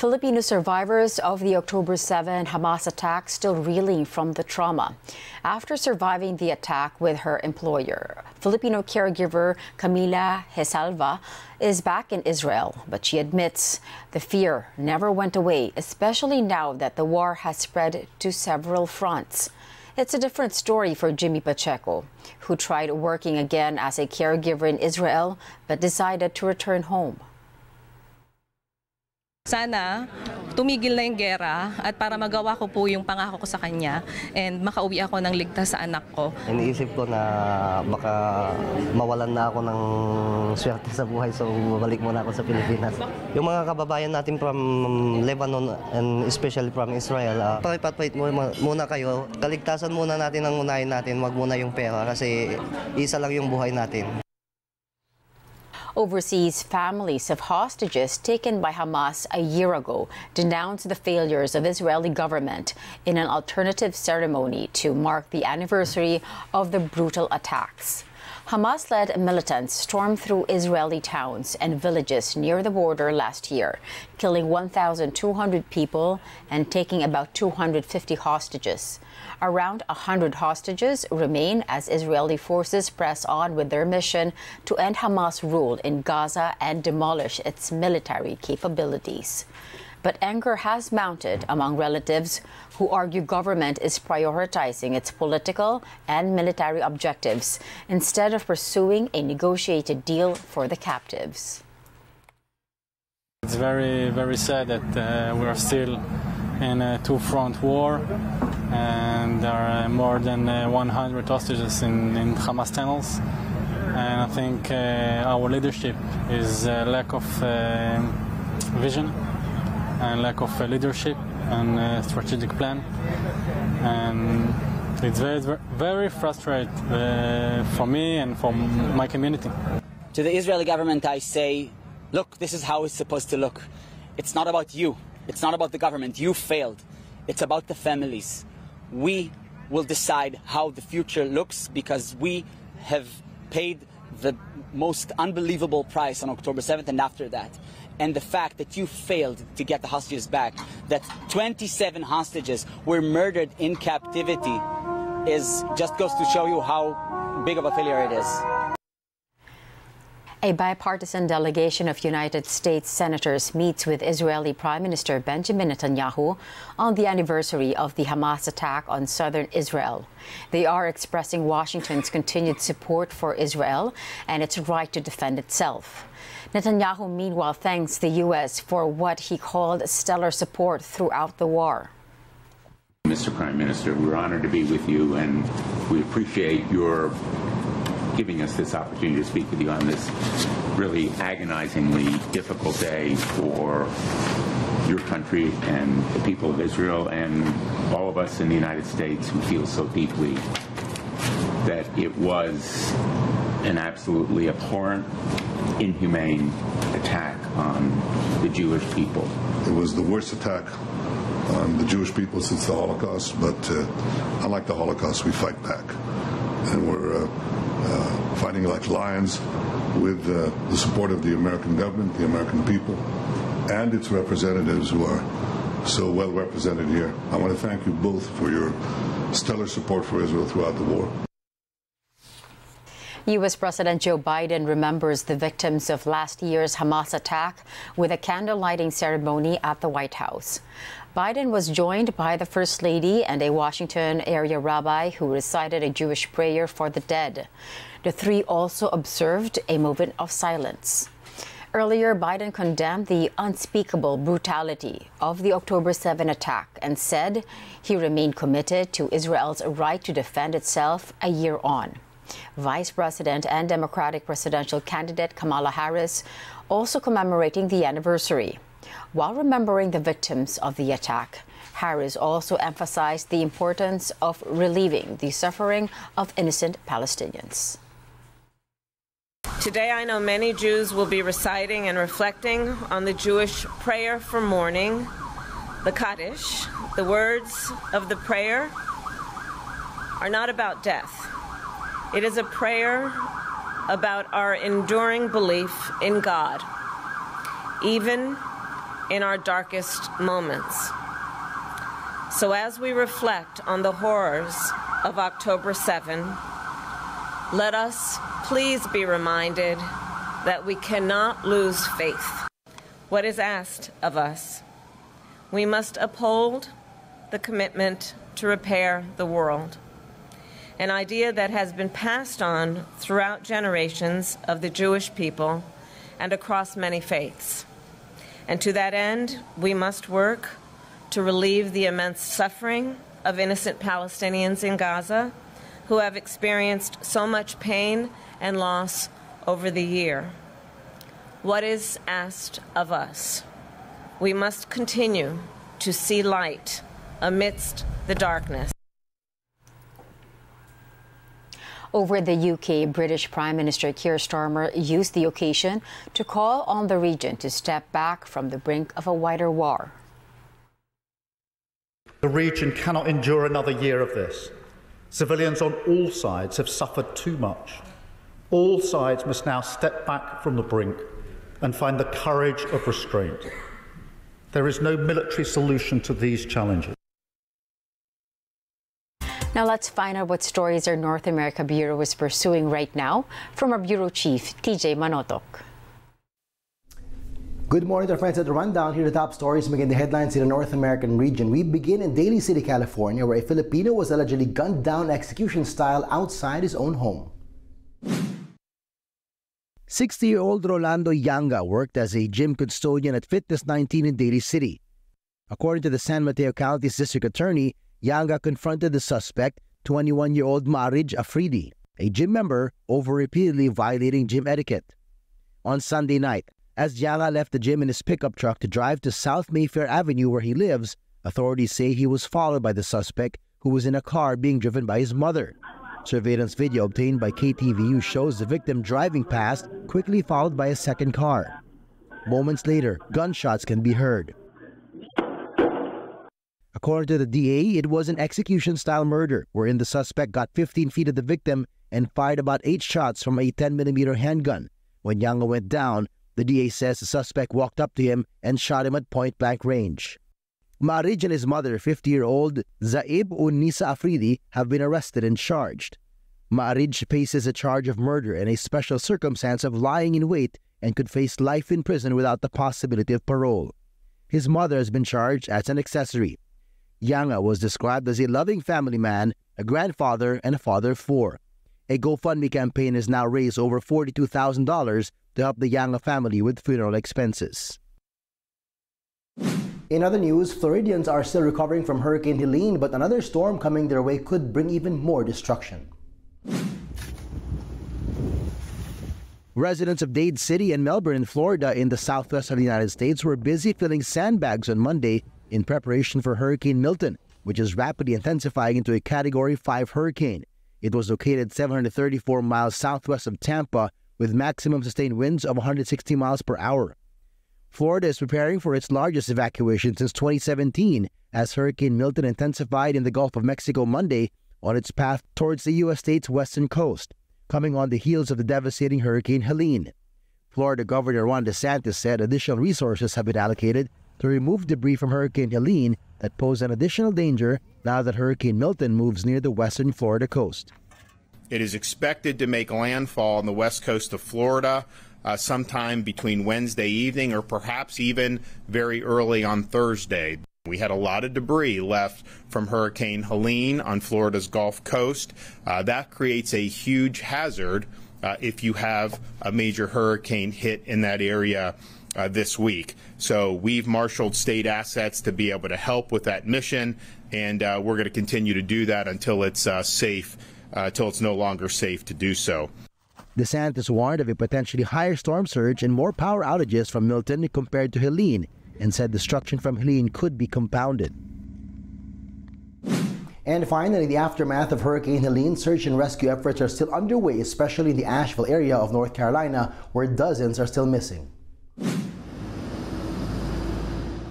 Filipino survivors of the October 7 Hamas attack still reeling from the trauma. After surviving the attack with her employer, Filipino caregiver Camila Hesalva is back in Israel, but she admits the fear never went away, especially now that the war has spread to several fronts. It's a different story for Jimmy Pacheco, who tried working again as a caregiver in Israel but decided to return home. Sana tumigil na yung gera at para magawa ko po yung pangako ko sa kanya and makauwi ako ng ligtas sa anak ko. Iniisip ko na baka mawalan na ako ng swerte sa buhay so babalik muna ako sa Pilipinas. Yung mga kababayan natin from Lebanon and especially from Israel, uh, pakipatpait muna, muna kayo. Kaligtasan muna natin ang unahin natin, wag muna yung pera kasi isa lang yung buhay natin. Overseas families of hostages taken by Hamas a year ago denounced the failures of Israeli government in an alternative ceremony to mark the anniversary of the brutal attacks. Hamas-led militants stormed through Israeli towns and villages near the border last year, killing 1,200 people and taking about 250 hostages. Around 100 hostages remain as Israeli forces press on with their mission to end Hamas rule in Gaza and demolish its military capabilities. But anger has mounted among relatives who argue government is prioritizing its political and military objectives instead of pursuing a negotiated deal for the captives. It's very, very sad that uh, we are still in a two-front war and there are more than uh, 100 hostages in, in Hamas tunnels. And I think uh, our leadership is a lack of uh, vision and lack of uh, leadership and uh, strategic plan. And it's very, very frustrating uh, for me and for my community. To the Israeli government, I say, look, this is how it's supposed to look. It's not about you. It's not about the government. You failed. It's about the families. We will decide how the future looks because we have paid the most unbelievable price on October 7th and after that and the fact that you failed to get the hostages back, that 27 hostages were murdered in captivity, is just goes to show you how big of a failure it is. A bipartisan delegation of United States senators meets with Israeli Prime Minister Benjamin Netanyahu on the anniversary of the Hamas attack on southern Israel. They are expressing Washington's continued support for Israel and its right to defend itself. Netanyahu, meanwhile, thanks the U.S. for what he called stellar support throughout the war. Mr. Prime Minister, we're honored to be with you, and we appreciate your giving us this opportunity to speak with you on this really agonizingly difficult day for your country and the people of Israel and all of us in the United States who feel so deeply that it was an absolutely abhorrent, inhumane attack on the Jewish people. It was the worst attack on the Jewish people since the Holocaust, but uh, unlike the Holocaust, we fight back. And we're uh, uh, fighting like lions with uh, the support of the American government, the American people, and its representatives who are so well represented here. I want to thank you both for your stellar support for Israel throughout the war. U.S. President Joe Biden remembers the victims of last year's Hamas attack with a candle lighting ceremony at the White House. Biden was joined by the First Lady and a Washington area rabbi who recited a Jewish prayer for the dead. The three also observed a moment of silence. Earlier, Biden condemned the unspeakable brutality of the October 7 attack and said he remained committed to Israel's right to defend itself a year on. Vice President and Democratic presidential candidate Kamala Harris also commemorating the anniversary. While remembering the victims of the attack, Harris also emphasized the importance of relieving the suffering of innocent Palestinians. Today, I know many Jews will be reciting and reflecting on the Jewish prayer for mourning, the Kaddish. The words of the prayer are not about death. It is a prayer about our enduring belief in God, even in our darkest moments. So, as we reflect on the horrors of October 7, let us please be reminded that we cannot lose faith. What is asked of us? We must uphold the commitment to repair the world, an idea that has been passed on throughout generations of the Jewish people and across many faiths. And to that end, we must work to relieve the immense suffering of innocent Palestinians in Gaza who have experienced so much pain and loss over the year. What is asked of us? We must continue to see light amidst the darkness. Over the UK, British Prime Minister Keir Starmer used the occasion to call on the region to step back from the brink of a wider war. The region cannot endure another year of this. Civilians on all sides have suffered too much. All sides must now step back from the brink and find the courage of restraint. There is no military solution to these challenges. Now let's find out what stories our North America Bureau is pursuing right now from our Bureau Chief, TJ Manotok. Good morning to our friends at the Rundown. Here are the top stories making the headlines in the North American region. We begin in Daly City, California, where a Filipino was allegedly gunned down execution style outside his own home. 60-year-old Rolando Yanga worked as a gym custodian at Fitness 19 in Daly City. According to the San Mateo County's district attorney, Yanga confronted the suspect, 21-year-old Marij Afridi, a gym member, over repeatedly violating gym etiquette. On Sunday night, as Yanga left the gym in his pickup truck to drive to South Mayfair Avenue where he lives, authorities say he was followed by the suspect who was in a car being driven by his mother. Surveillance video obtained by KTVU shows the victim driving past, quickly followed by a second car. Moments later, gunshots can be heard. According to the DA, it was an execution style murder wherein the suspect got 15 feet of the victim and fired about eight shots from a 10mm handgun. When Yanga went down, the DA says the suspect walked up to him and shot him at point blank range. Marij and his mother, 50-year-old Zaib Unisa Afridi, have been arrested and charged. Marij faces a charge of murder and a special circumstance of lying in wait and could face life in prison without the possibility of parole. His mother has been charged as an accessory. Yanga was described as a loving family man, a grandfather, and a father of four. A GoFundMe campaign has now raised over $42,000 to help the Yanga family with funeral expenses. In other news, Floridians are still recovering from Hurricane Helene, but another storm coming their way could bring even more destruction. Residents of Dade City and Melbourne, Florida, in the southwest of the United States, were busy filling sandbags on Monday in preparation for Hurricane Milton, which is rapidly intensifying into a Category 5 hurricane. It was located 734 miles southwest of Tampa with maximum sustained winds of 160 miles per hour. Florida is preparing for its largest evacuation since 2017 as Hurricane Milton intensified in the Gulf of Mexico Monday on its path towards the U.S. state's western coast, coming on the heels of the devastating Hurricane Helene. Florida Governor Ron DeSantis said additional resources have been allocated to remove debris from Hurricane Helene that pose an additional danger now that Hurricane Milton moves near the western Florida coast. It is expected to make landfall on the west coast of Florida uh, sometime between Wednesday evening or perhaps even very early on Thursday. We had a lot of debris left from Hurricane Helene on Florida's Gulf Coast. Uh, that creates a huge hazard uh, if you have a major hurricane hit in that area uh, this week. So we've marshaled state assets to be able to help with that mission, and uh, we're going to continue to do that until it's uh, safe uh, until it's no longer safe to do so. DeSantis warned of a potentially higher storm surge and more power outages from Milton compared to Helene and said destruction from Helene could be compounded. And finally, the aftermath of Hurricane Helene, search and rescue efforts are still underway, especially in the Asheville area of North Carolina, where dozens are still missing.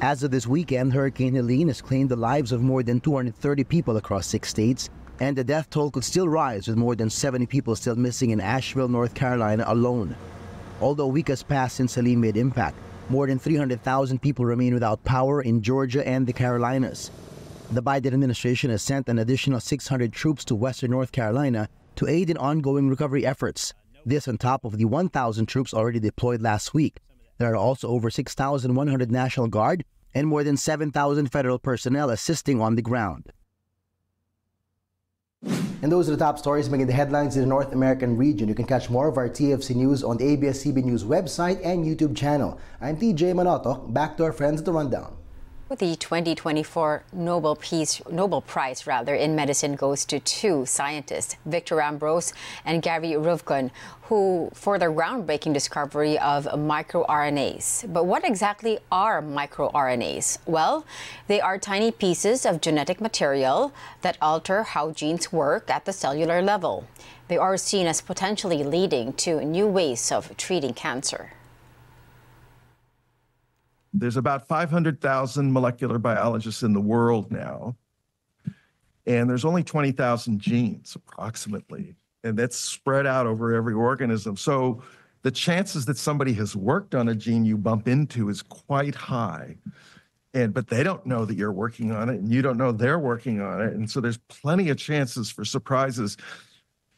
As of this weekend, Hurricane Helene has claimed the lives of more than 230 people across six states, and the death toll could still rise with more than 70 people still missing in Asheville, North Carolina alone. Although a week has passed since Helene made impact, more than 300,000 people remain without power in Georgia and the Carolinas. The Biden administration has sent an additional 600 troops to western North Carolina to aid in ongoing recovery efforts. This on top of the 1,000 troops already deployed last week. There are also over 6,100 National Guard and more than 7,000 federal personnel assisting on the ground. And those are the top stories making the headlines in the North American region. You can catch more of our TFC News on the ABS-CBN News website and YouTube channel. I'm TJ Manotok. Back to our friends at the Rundown. The 2024 Nobel Peace Nobel Prize rather in medicine goes to two scientists, Victor Ambros and Gary Ruvkun, who for their groundbreaking discovery of microRNAs. But what exactly are microRNAs? Well, they are tiny pieces of genetic material that alter how genes work at the cellular level. They are seen as potentially leading to new ways of treating cancer. There's about 500,000 molecular biologists in the world now, and there's only 20,000 genes approximately, and that's spread out over every organism. So the chances that somebody has worked on a gene you bump into is quite high. And but they don't know that you're working on it, and you don't know they're working on it. And so there's plenty of chances for surprises.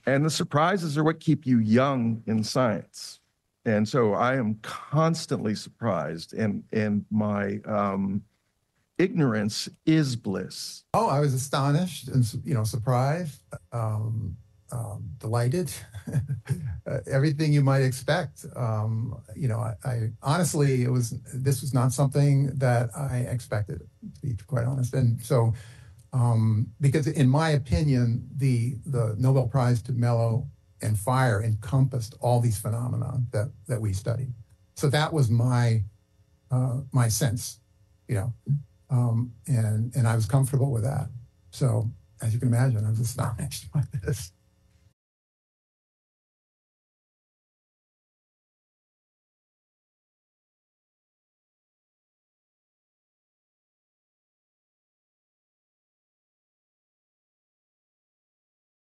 And the surprises are what keep you young in science and so I am constantly surprised, and and my um, ignorance is bliss. Oh, I was astonished and you know surprised, um, um, delighted, uh, everything you might expect. Um, you know, I, I, honestly, it was this was not something that I expected, to be quite honest, and so. Um, because in my opinion, the the Nobel Prize to Mello and Fire encompassed all these phenomena that that we studied. So that was my uh, my sense, you know, um, and and I was comfortable with that. So as you can imagine, I was astonished by this.